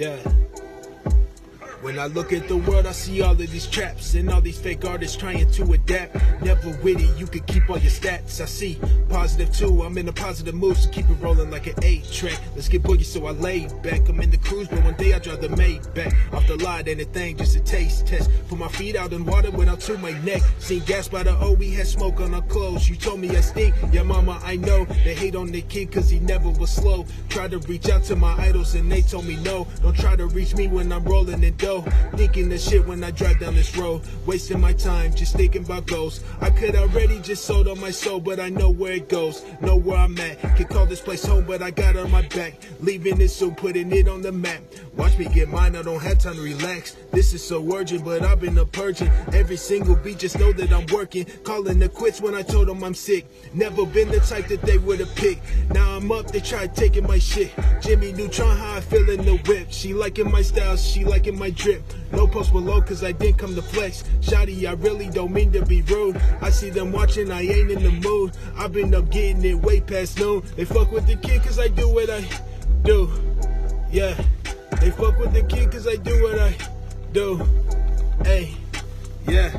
Yeah. When I look at the world, I see all of these traps and all these fake artists trying to adapt. Never witty, you could keep all your stats. I see positive too. I'm in a positive mood, so keep it rolling like an eight track. Let's get boogie, so I lay back. I'm in the cruise, but day I drive the Maybach off the lot. Anything, just a taste test. Put my feet out in water, went out to my neck. Seen gas by the O, we had smoke on our clothes. You told me I stink, yeah, mama, I know. They hate on the kid cause he never was slow. Tried to reach out to my idols and they told me no. Don't try to reach me when I'm rolling in dough. Thinking the shit when I drive down this road. Wasting my time just thinking about goals. I could already just sold on my soul, but I know where it goes. Know where I'm at. Can call this place home, but I got on my back. Leaving it soon, putting it on the map. Watch me get mine, I don't have time to relax. This is so urgent, but I've been a purging. Every single beat, just know that I'm working. Calling the quits when I told them I'm sick. Never been the type that they would've picked. Now I'm up, they try taking my shit. Jimmy Neutron, how I feel in the whip. She liking my style, she liking my drip. No post below, cause I didn't come to flex. Shotty, I really don't mean to be rude. I see them watching, I ain't in the mood. I've been up getting it way past noon. They fuck with the kid cause I do what I do. Yeah. They fuck with the kid cause I do what I do. Hey. Yeah.